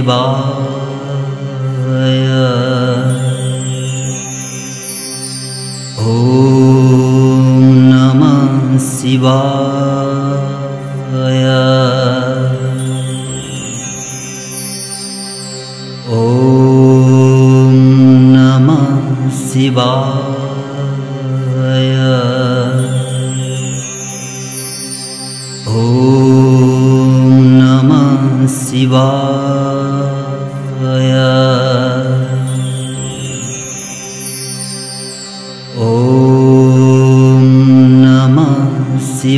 Vào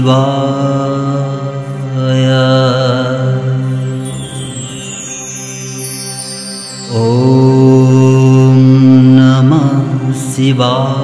शिवाय। ॐ नमः शिवाय।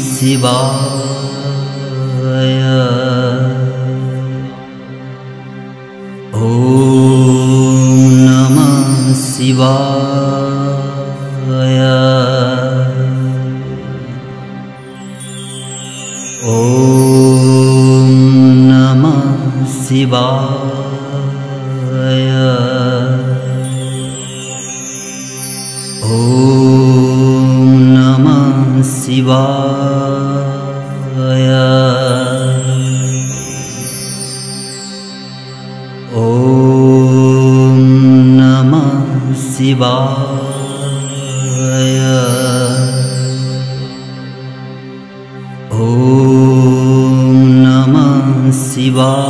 शिवाय। ॐ नमः शिवाय। ॐ नमः शिवाय। الله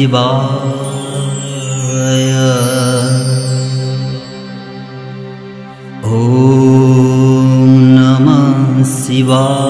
शिवाय ॐ नमः शिवाय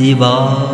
希望。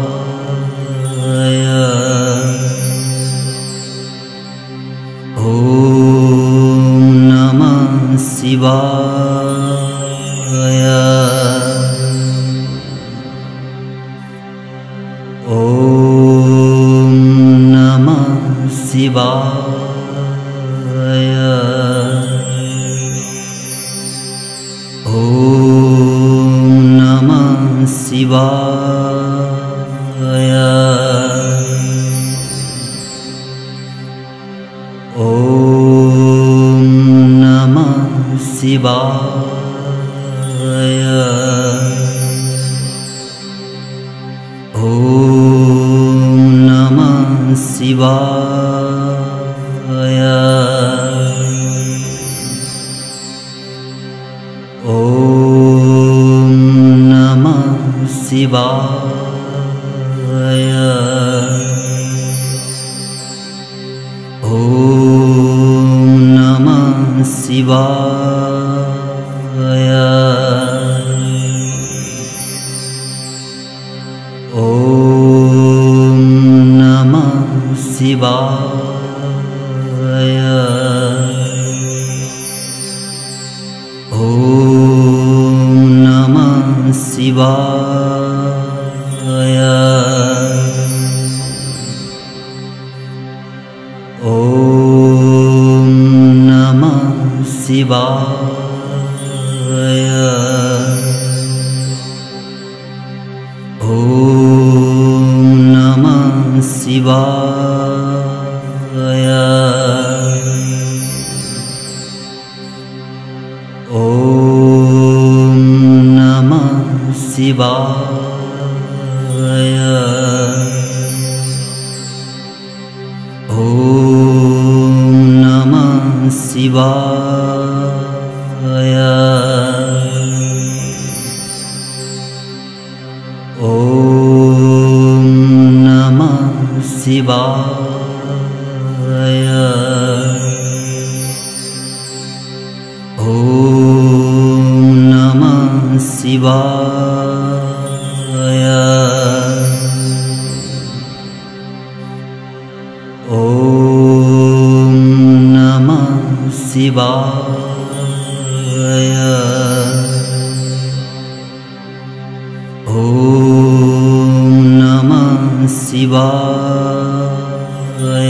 Shiva. ॐ नमः शिवाय। ॐ नमः शिवाय शिवाय ॐ नमः शिवाय। ॐ नमः शिवाय। ॐ नमः शिवाय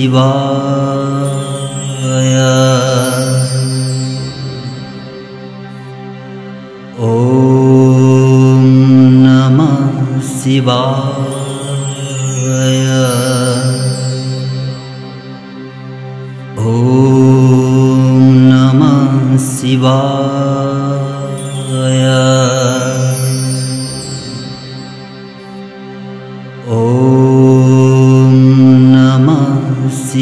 शिवाय। ॐ नमः शिवाय। ॐ नमः शिवाय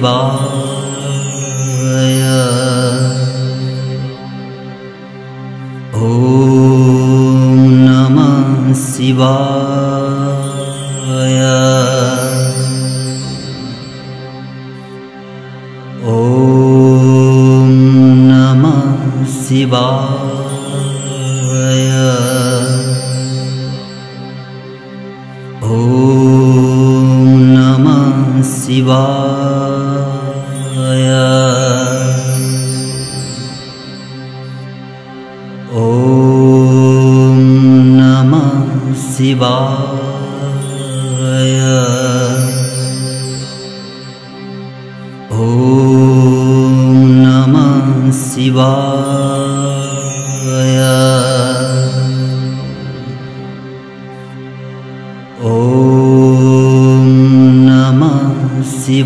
शिवाय। ॐ नमः शिवाय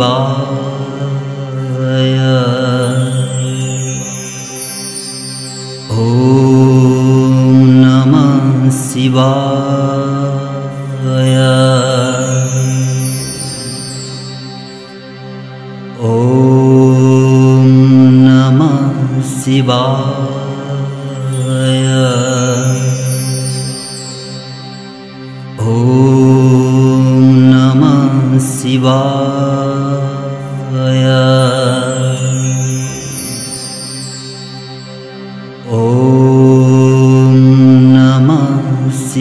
शिवाय। ॐ नमः शिवाय। ॐ नमः शिवाय। ॐ नमः शिवाय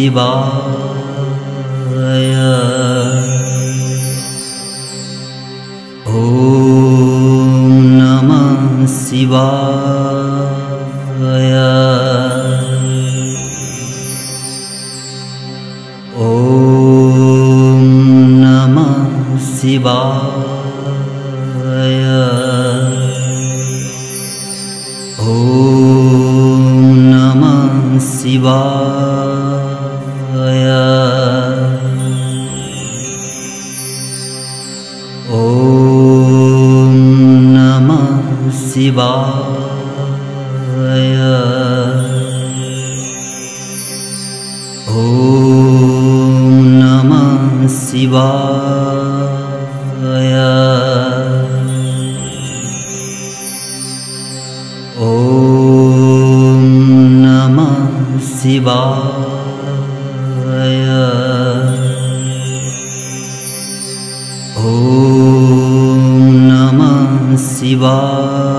शिवाय। ॐ नमः शिवाय ॐ नमः शिवाय। ॐ नमः शिवाय। ॐ नमः शिवाय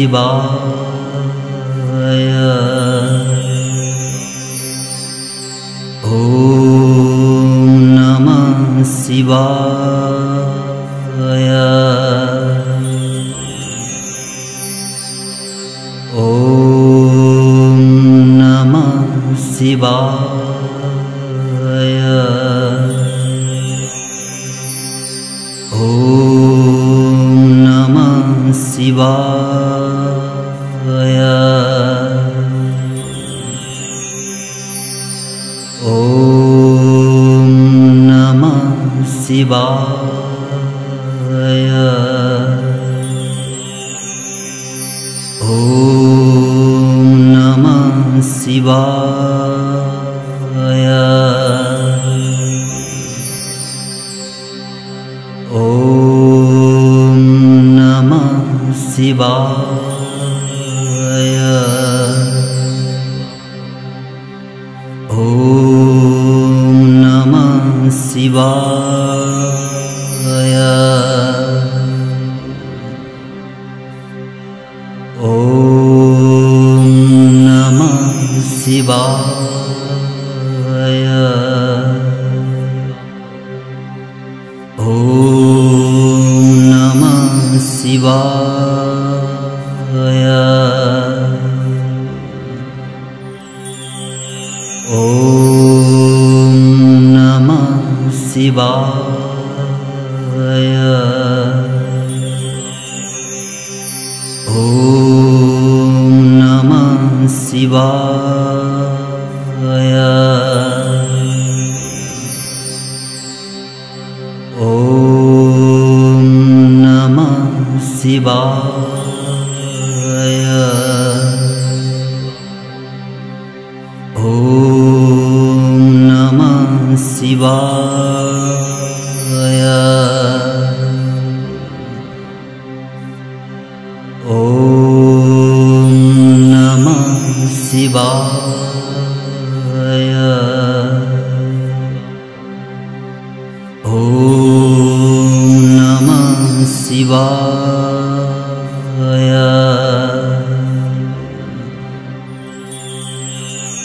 शिवाय। ॐ नमः शिवाय। ॐ नमः शिवाय। ॐ नमः शिवाय। शिवाय। ॐ नमः शिवाय। शिवा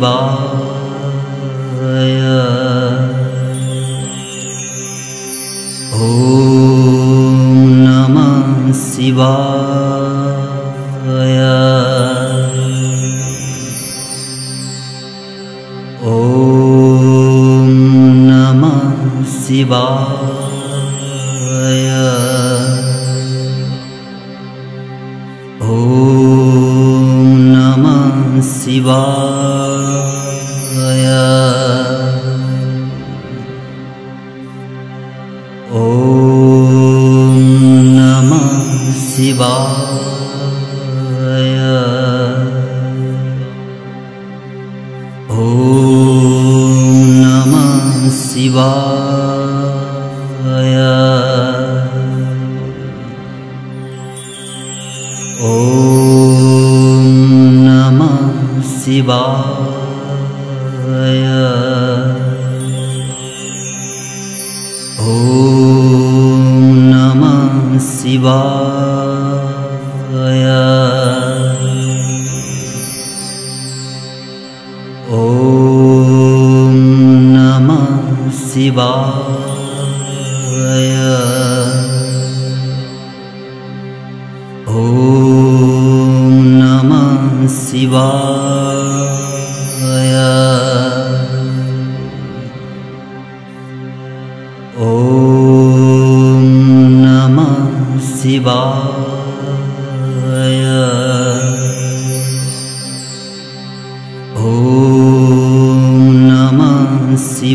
शिवाय ॐ नमः शिवाय। ॐ नमः शिवाय। ॐ नमः शिवाय। 吧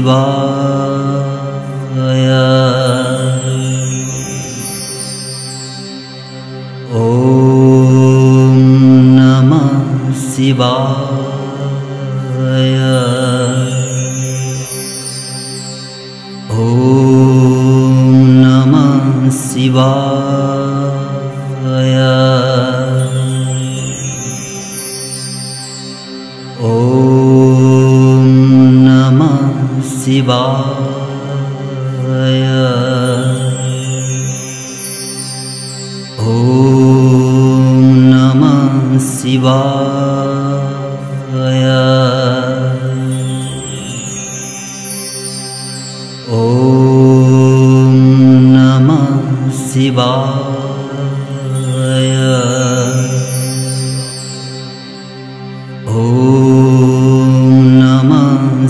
शिवा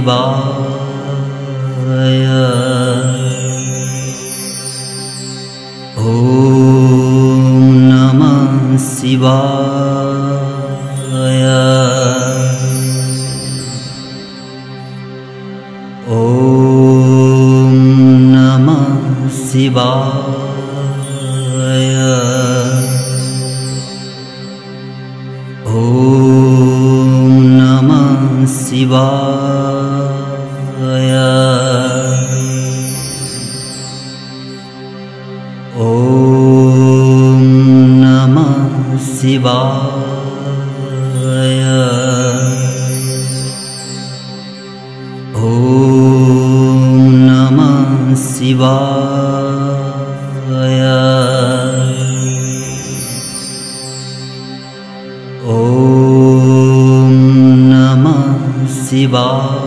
吧。शिवाय। ॐ नमः शिवाय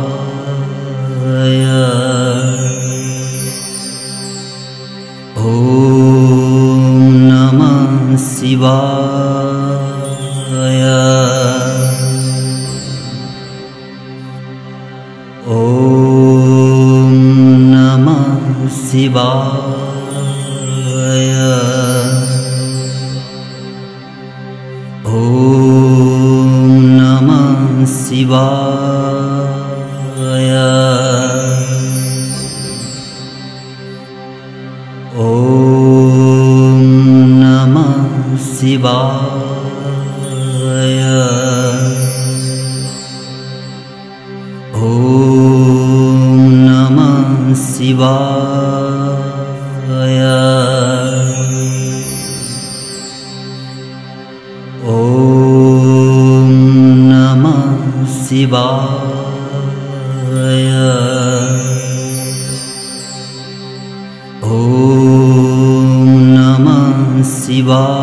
शिवाय। ॐ नमः शिवाय। ॐ नमः शिवाय शिवाय। ॐ नमः शिवाय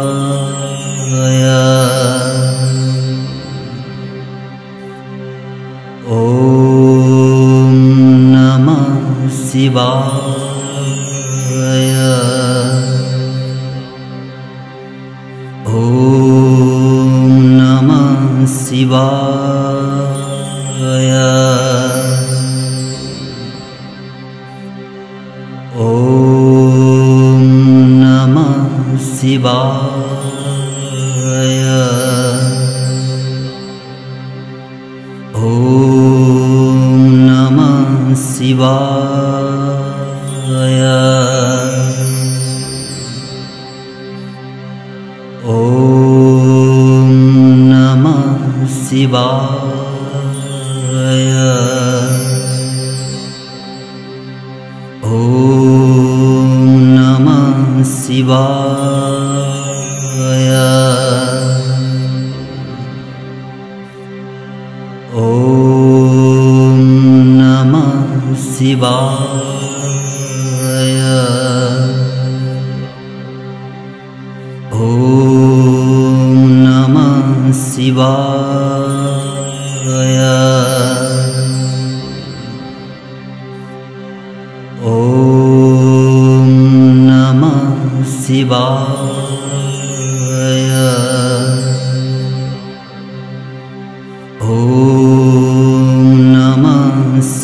शिवाय। ॐ नमः शिवाय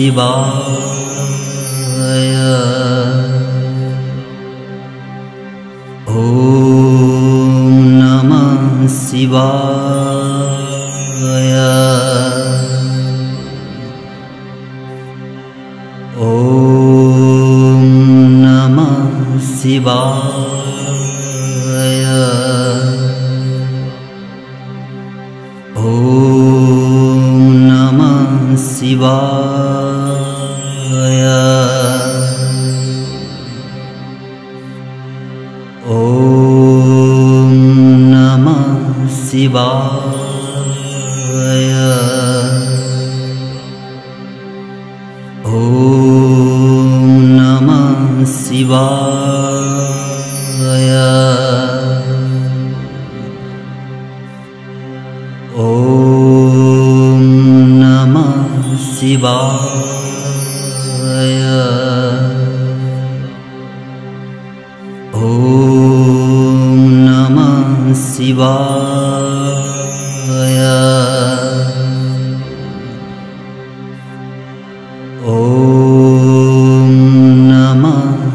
शिवाय। ॐ नमः शिवाय। ॐ नमः शिवाय 吧。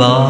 vào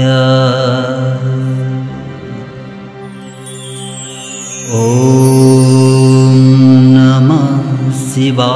या ॐ नमः शिवा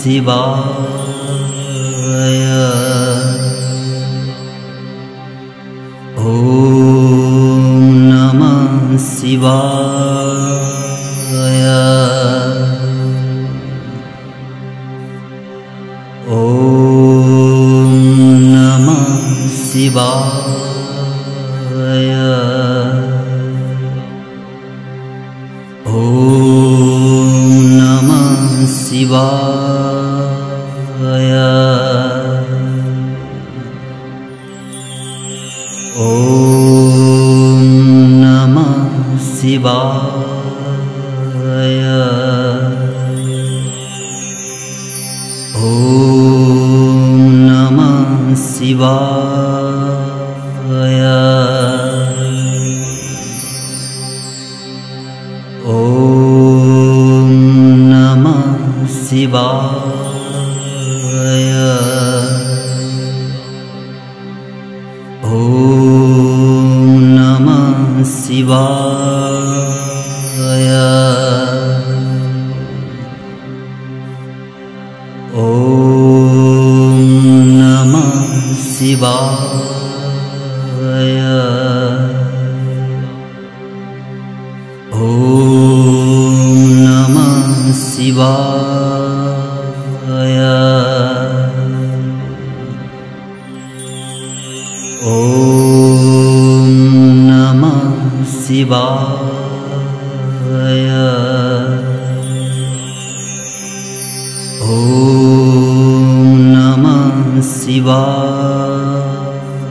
Gì দিবা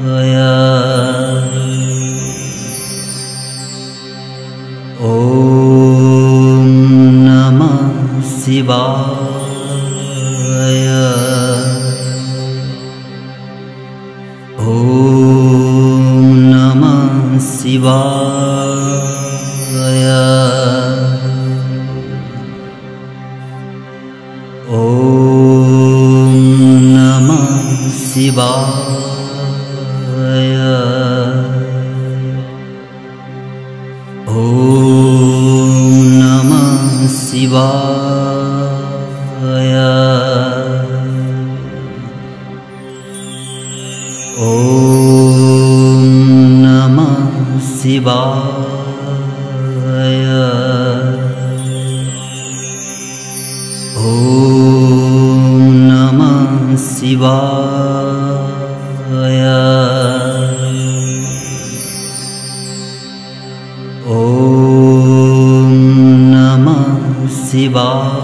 ॐ नमः शिवाय। ॐ नमः शिवाय। 吧。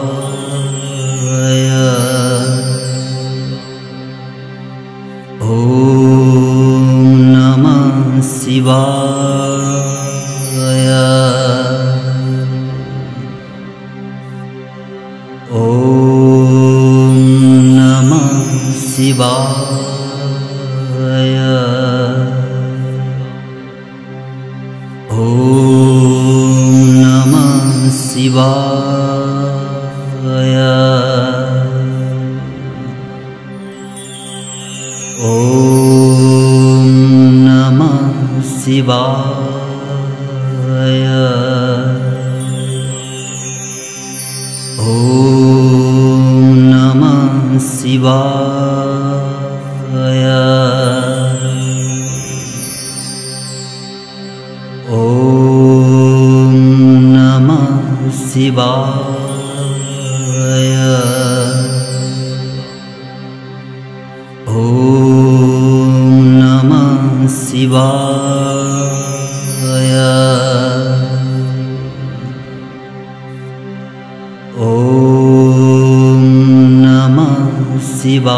शिवाय। ॐ नमः शिवा বা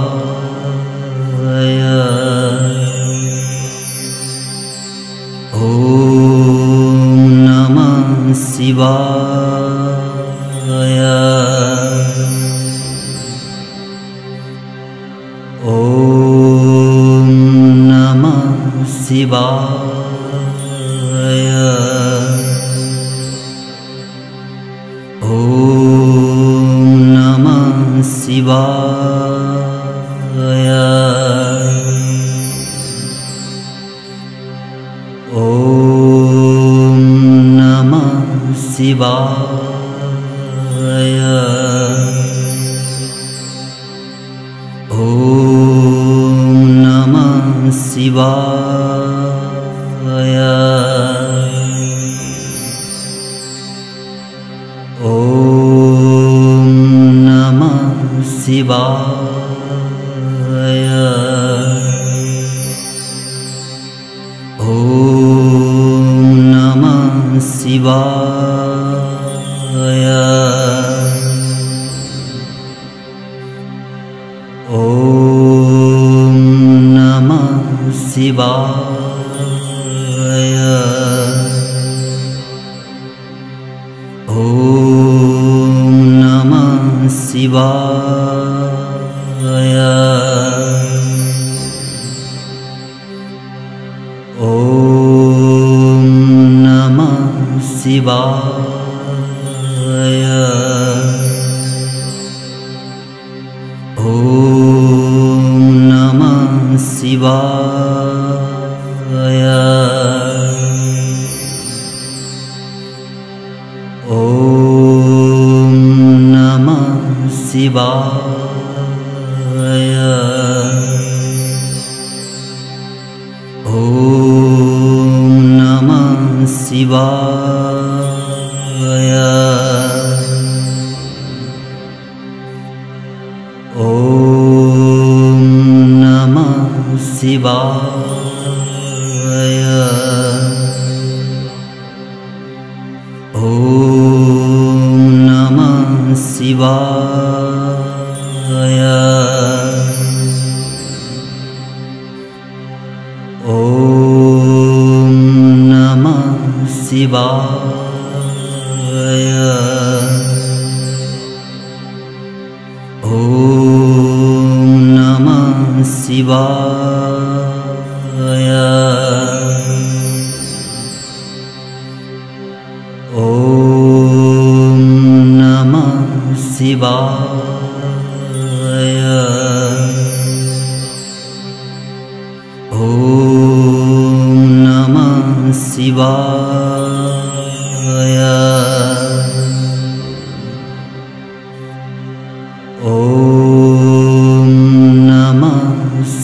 शिवाया ॐ नमः शिवाय। ॐ नमः शिवाय। ॐ नमः शिवाय। 吧。शिवाय। ॐ नमः शिवाय। ॐ नमः शिवाय। ॐ नमः शिवाय शिवाय। ॐ नमः शिवाय। ॐ नमः शिवाय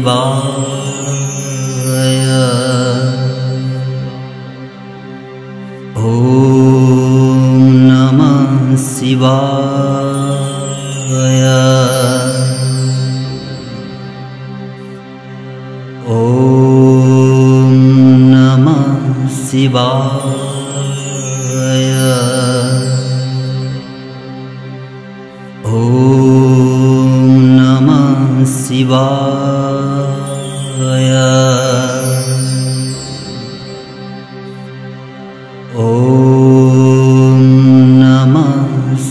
शिवाय। ॐ नमः शिवाय। ॐ नमः शिवाय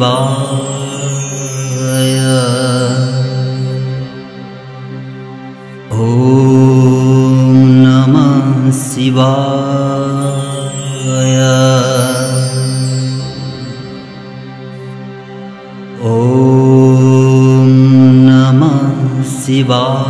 शिवाय। ॐ नमः शिवाय। ॐ नमः शिवाय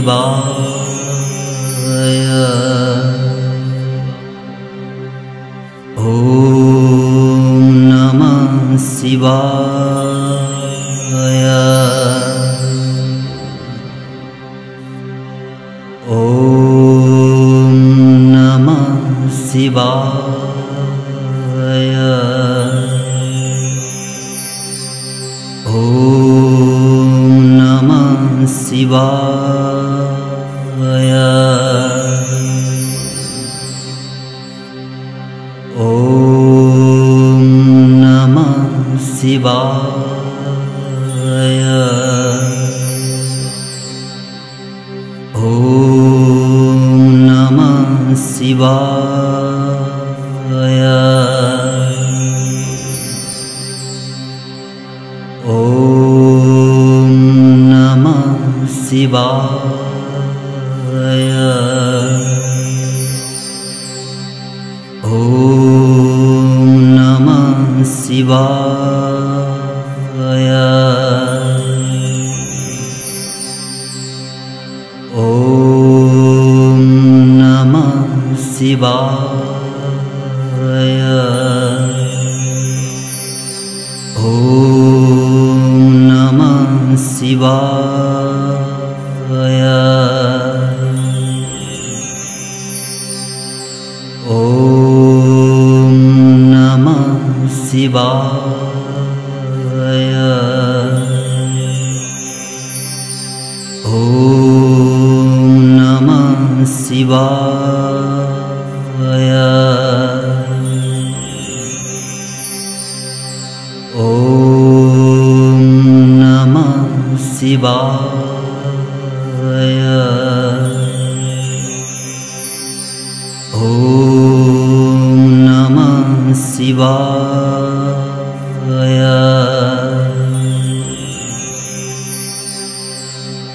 शिवाय। ॐ नमः शिवाय। ॐ नमः शिवाय। ॐ नमः शिवाय।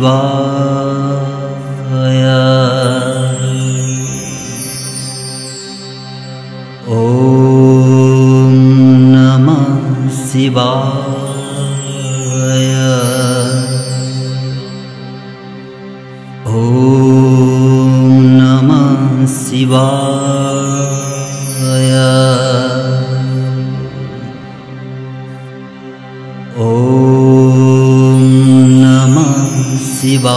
शिवा शिवाय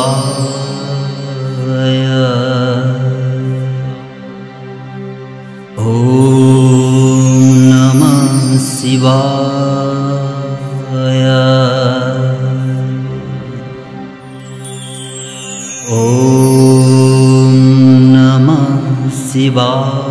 ॐ नमः शिवाय। ॐ नमः शिवाय।